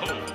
battle.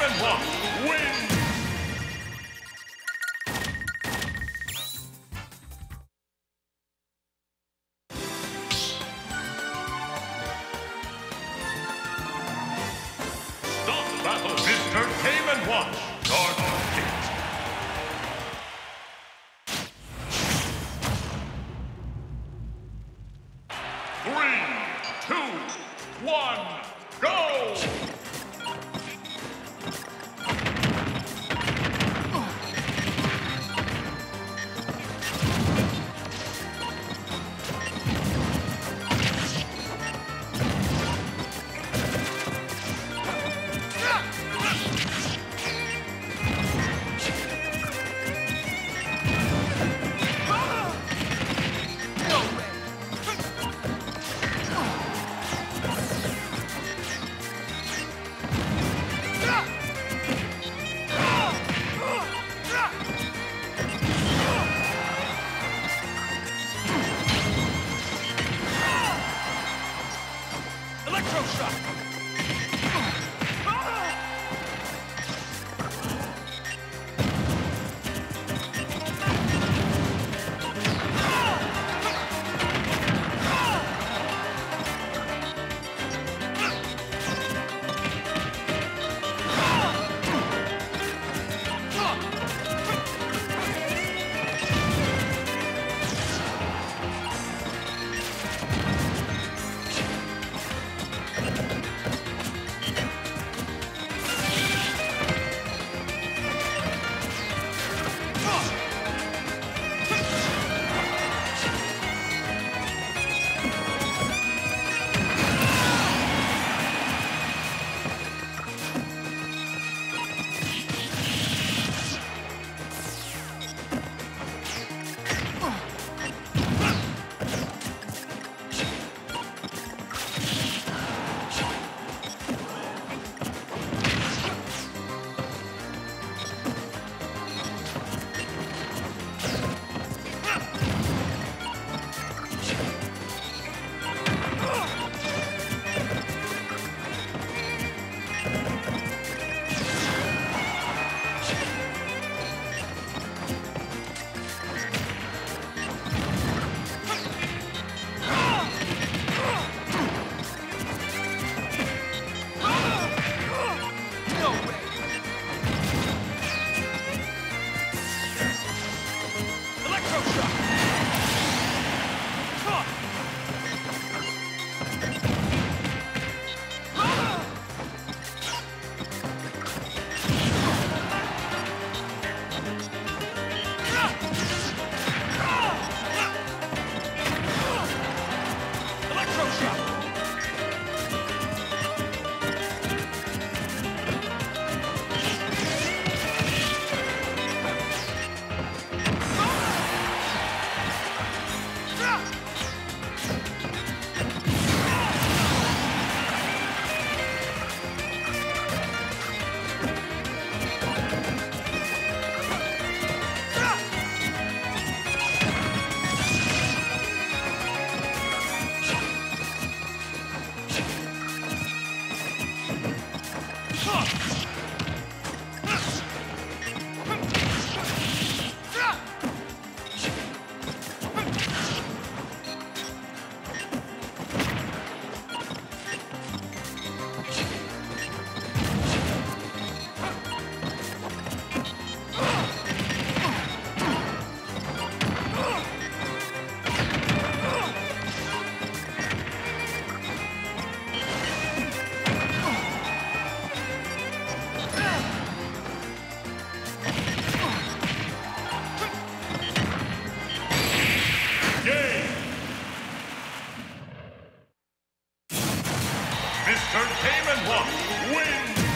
Game and wins! Stop battle, Mr. Three, two, one, Mr. And Watch wins!